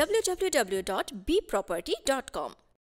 www.bproperty.com.